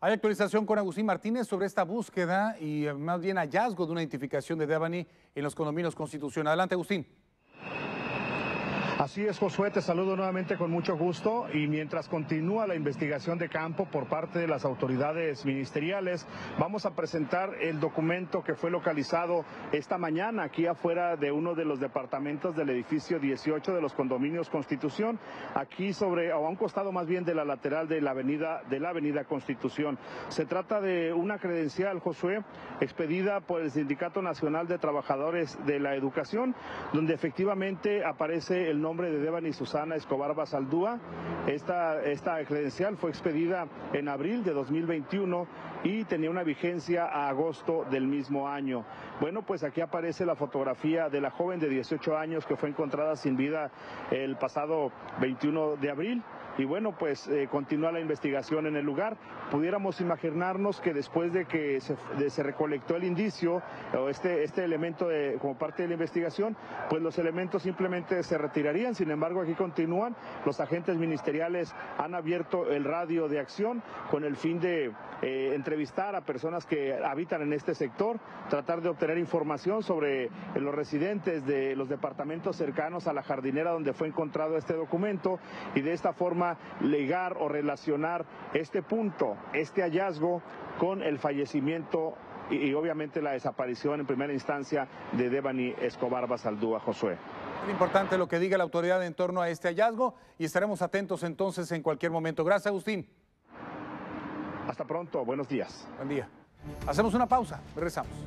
Hay actualización con Agustín Martínez sobre esta búsqueda y eh, más bien hallazgo de una identificación de Devani en los condominios Constitución. Adelante, Agustín. Así es, Josué, te saludo nuevamente con mucho gusto y mientras continúa la investigación de campo por parte de las autoridades ministeriales, vamos a presentar el documento que fue localizado esta mañana aquí afuera de uno de los departamentos del edificio 18 de los condominios Constitución, aquí sobre, o a un costado más bien de la lateral de la avenida, de la avenida Constitución. Se trata de una credencial, Josué, expedida por el Sindicato Nacional de Trabajadores de la Educación, donde efectivamente aparece el nombre nombre de Devani Susana Escobar Basaldúa. Esta, esta credencial fue expedida en abril de 2021 y tenía una vigencia a agosto del mismo año. Bueno, pues aquí aparece la fotografía de la joven de 18 años que fue encontrada sin vida el pasado 21 de abril y bueno, pues eh, continúa la investigación en el lugar. Pudiéramos imaginarnos que después de que se, recolectó el indicio o este, este elemento de, como parte de la investigación, pues los elementos simplemente se retirarían. Sin embargo, aquí continúan. Los agentes ministeriales han abierto el radio de acción con el fin de eh, entrevistar a personas que habitan en este sector, tratar de obtener información sobre los residentes de los departamentos cercanos a la jardinera donde fue encontrado este documento y de esta forma ligar o relacionar este punto, este hallazgo, con el fallecimiento y, obviamente la desaparición en primera instancia de Devani Escobar Basaldúa Josué. Es importante lo que diga la autoridad en torno a este hallazgo y estaremos atentos entonces en cualquier momento. Gracias, Agustín. Hasta pronto, buenos días. Buen día. Hacemos una pausa, regresamos.